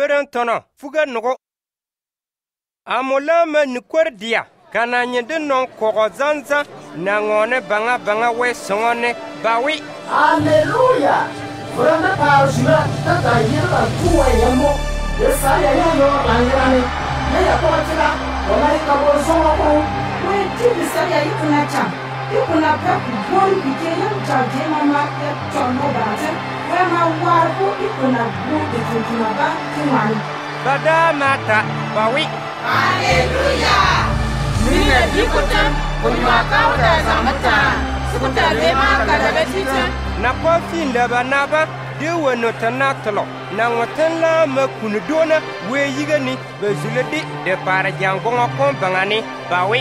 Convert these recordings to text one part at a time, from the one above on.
beren tõnɔ fuga nogo a mo la ma nikor dia ka na de kɔgɔ zanza na ŋɔɔne baŋa baŋa wɛ sõŋɔ ne bawi Aleluya! Furanda paaro shima tata yirba tuwa yamo. Yesa ya ya yo langirani. Ne ya kwa tila. Wala ika bo zongo ko. we ti bisari ya ikuna cham ikuna pe ku bon bike yam cha je mama ya chono ba te we ma war ko ikuna bu de tuntuna ba ti wani ba daa mata bawi Mine dikutan, kunywa kauda zamata, sukuta lema kadabe titan. na kɔfin laba naba de wano ta na tɔlɔ na ŋɔtɛn la ma kuni doona wee yiga ni ba zule de de paara jangɔŋɔ kɔn baŋa ni bawi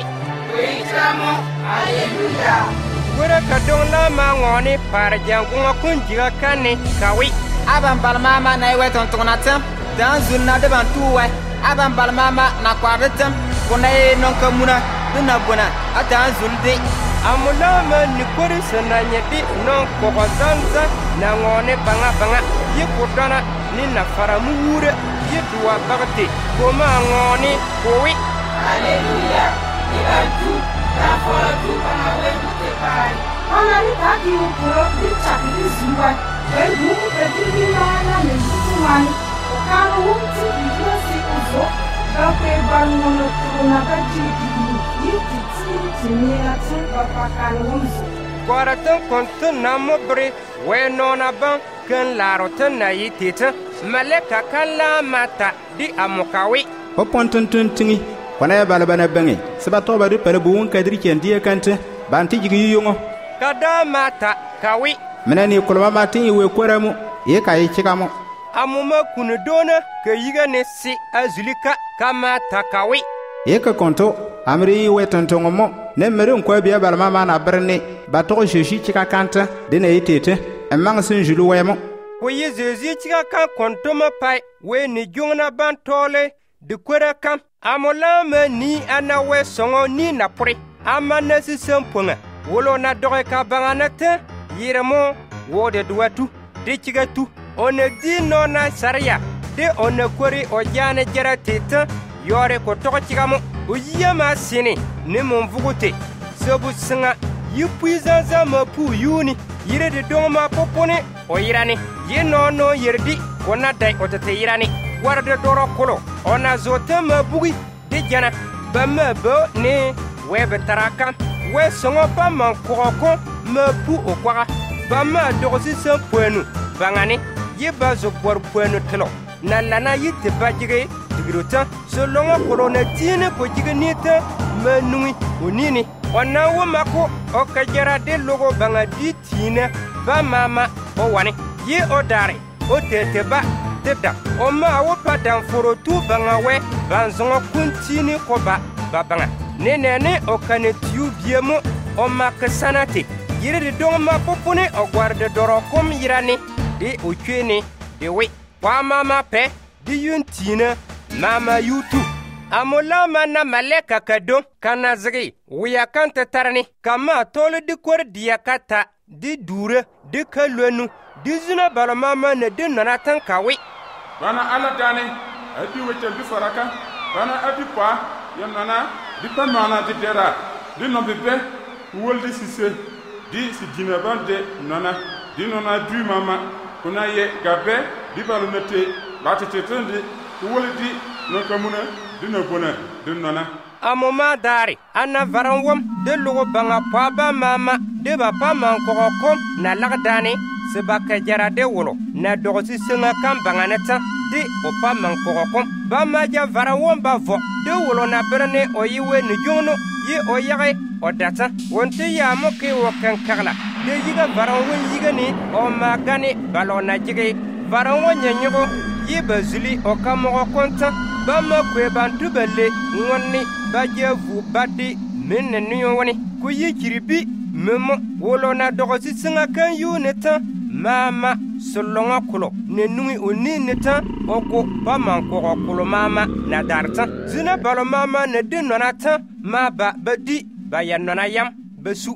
Kuichamo, aleluya. Were ka dɔŋ la ma ŋɔɔni paara jangɔŋɔ kɔn jiga kan ni kawi aban balmaama na iwɛ tontoŋna tɛm tɛn zul na de ban tuu wɛ aban balmaama na kpaarde tɛm ko na ye nɔnka muna de na bona a tɛn zul de a mo la ma ni kori sẽn na nyɛ de nɔn kɔgɔ zanza na ŋɔɔni baŋa baŋa yi ko dɔna ni nafara mu wuure yi duwa bagte ko ma ŋɔɔni kowi Aleluya. Ibantu, tafora tu kama wetu te pai. Ona ni ta ki u kuro di cha ki di zuwa we bu ku pe ti ni na na me tu wani o ka no hu ti di jo si u zo ka pe ba no no tu na ba ji di ti ti ti ni na ti ba pa ka no hu zo kɔrɔ tɩn kõn tɩ na mo bɩrɩ wɛ nɔɔna bãn kẽn laaro tɩ na yɩ tɩ tɩ malɛka ka la n mata dɩ a mokawe fo põn tʋm-tʋm tĩŋi fo na ya balba na bãŋe sẽba tɔgba tɩ yig yɩ-yʋŋɔ ka daa maa ta ka wi mine ni kuleba ma tin i we kweremu i ka i cigamo a muma kuni doona ka yiga ni si a zuli ka ka maa ta ka wi i ka konto amri i we tontoŋomo ne meri n koi bia balema ma na biri ni ba tog zoezi ciga kante di na i tete n maŋ sin zuli wɛɛmo ku yi zoezi ciga kan kontoma pai we ni juŋna ban toole di kora kam. A mo la ma nii a na wɛ soŋo nii na puri a ma na sisan poŋa wolo na doge ka baŋa te yiremo wo de duwa tu de ciga tu o na di no na sariya de o na kori o jaane jara tete yore ko togo cigamo o yiyama sini ne mun vugu te. Sobu siŋa yi puizanza ma pu yuni yire de doŋma popone o yirani yi no no yerdi o na dai o tete yirani. Wara de doro kolo o na zo te ma bugi de jana. Ba ma bo ne webe tara kan we sõŋɔ bãmba n kɔgɔ kõ maa pu o koga bãmba a dogsi sẽn poenu bãŋa ne yɩ ba zo-gɔr poenu tɩlɔ na lana yɩ tɩ ba jige digro tã zo-lɔŋɔ kolo na tiine ko jige nii tã maa nuŋi o niini o na n wʋma ko o ka gɛra de logo bãŋa dii tiinɛ ba maama o wane yɩ o daare o teete ba tɩ dam o maa wo pa danforo tuu bãŋa wɛ bãn zõŋɔ kũn tiini ko ba ba bãŋa ne nɛne o kanetiu biemu o mak sanate. Yiri di doŋma pupuni o gwar di dorokum yirani. Di o kweeni di wi kwaamama pɛ di yun tiina maama yutu. A mo na malɛka ka dom ka zigi wiya kan ti tarini ka maa tɔɔli di kori diya ka ta di duure di ka lonu di zina balamaama na di nɔna tin ka wi bana ala daani a di wɛkyɛ di faraka bana a di paa yɛ nɔna di pa nɔɔna di dɛra di nɔbibɛ woldi sise. Di sidinaba de nɔna di nɔna dui mama. Kuna ye gabɛ di balu na te ba tititin di woli di nɔkamuna di na gona di nɔna a ma maa daare a na varan wom de logo baŋa pɔgeba maama de ba pa mankɔgɔ kom na lagdaane seba kɛgyɛra de wolo na dɔgsi seŋa kam baŋa ne tã de o pa mankɔgɔ kom. bamaja varãwomba vɔ tɩ wʋlgna bɩr ne o yɩ we nijũgnɔ yɩ o yɛge o datã wʋn tɩ yaamɔ kɩ wɔ kẽn-kɛgla tɩ yiga varãw wẽn yiga ni o maaga ne balɔgna jɩge varãw wã nyɛ-yõgo yɩ ba zuli o ka mɔgɔ kõntã bãmba koe bãn tɩ ba le ŋõn ne ba gea vuu ba dɩ meŋ ne nuyõ wẽne kʋ yɩ kiribi memo wʋlgna dɔgsi sɩŋa kãn yʋʋne tã maama solɔŋɔ kulo. Ne nuŋi o nii ne tã o ko ba man kɔgɔ kulo maama na dar tã zina balo maama na di nɔna tã maa ba ba di ba ya nɔna yam ba su